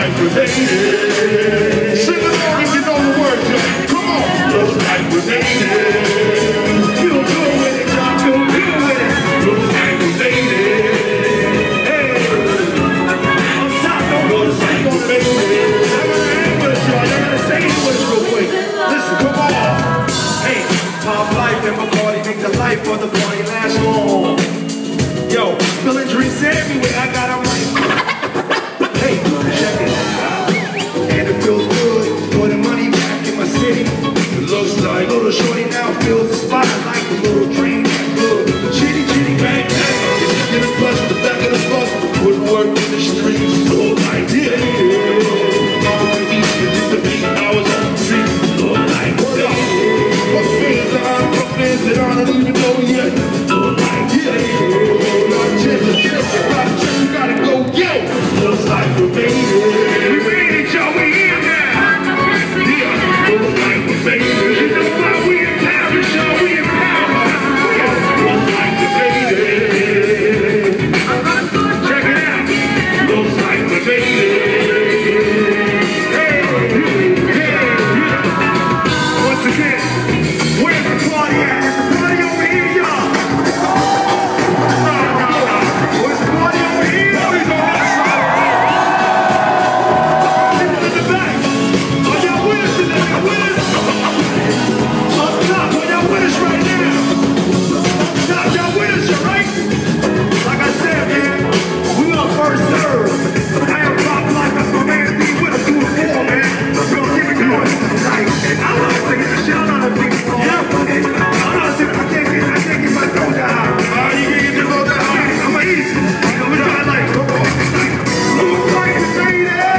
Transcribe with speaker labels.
Speaker 1: like. Sing along if you know the words. Come on.
Speaker 2: Feel good good Hey. I'm gonna say English real quick. Listen, come on. Hey, pop life in my party. Make the life of the party last long. Yo, spilling drinks everywhere. I got a shorty now feels say that?